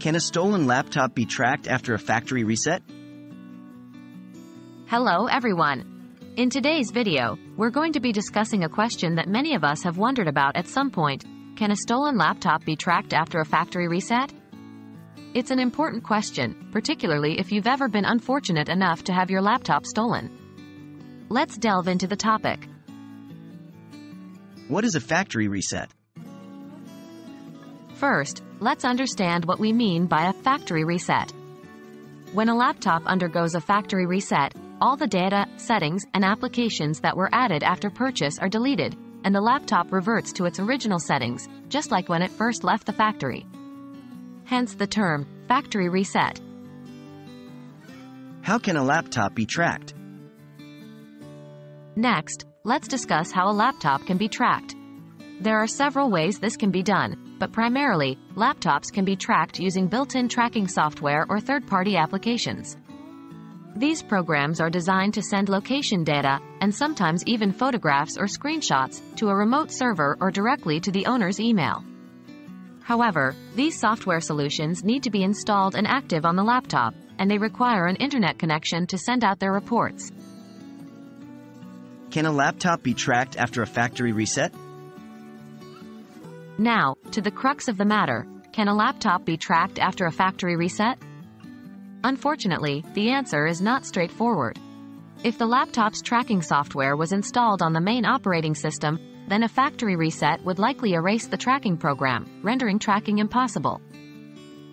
Can a stolen laptop be tracked after a factory reset? Hello everyone. In today's video, we're going to be discussing a question that many of us have wondered about at some point. Can a stolen laptop be tracked after a factory reset? It's an important question, particularly if you've ever been unfortunate enough to have your laptop stolen. Let's delve into the topic. What is a factory reset? First, let's understand what we mean by a factory reset. When a laptop undergoes a factory reset, all the data, settings, and applications that were added after purchase are deleted, and the laptop reverts to its original settings, just like when it first left the factory. Hence the term, factory reset. How can a laptop be tracked? Next, let's discuss how a laptop can be tracked. There are several ways this can be done, but primarily, laptops can be tracked using built-in tracking software or third-party applications. These programs are designed to send location data, and sometimes even photographs or screenshots, to a remote server or directly to the owner's email. However, these software solutions need to be installed and active on the laptop, and they require an internet connection to send out their reports. Can a laptop be tracked after a factory reset? Now, to the crux of the matter, can a laptop be tracked after a factory reset? Unfortunately, the answer is not straightforward. If the laptop's tracking software was installed on the main operating system, then a factory reset would likely erase the tracking program, rendering tracking impossible.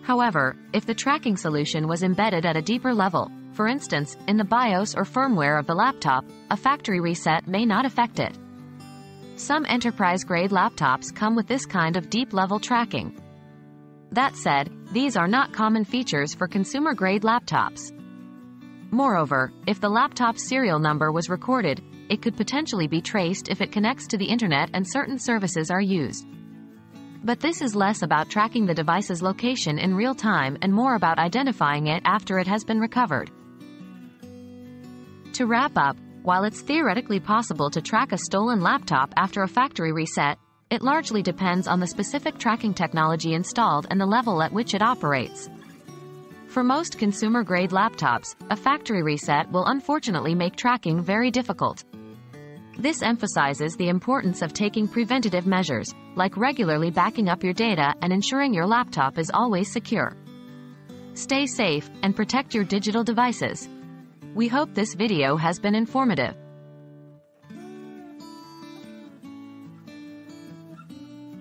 However, if the tracking solution was embedded at a deeper level, for instance, in the BIOS or firmware of the laptop, a factory reset may not affect it. Some enterprise-grade laptops come with this kind of deep-level tracking. That said, these are not common features for consumer-grade laptops. Moreover, if the laptop's serial number was recorded, it could potentially be traced if it connects to the internet and certain services are used. But this is less about tracking the device's location in real time and more about identifying it after it has been recovered. To wrap up, while it's theoretically possible to track a stolen laptop after a factory reset, it largely depends on the specific tracking technology installed and the level at which it operates. For most consumer-grade laptops, a factory reset will unfortunately make tracking very difficult. This emphasizes the importance of taking preventative measures, like regularly backing up your data and ensuring your laptop is always secure. Stay safe and protect your digital devices. We hope this video has been informative.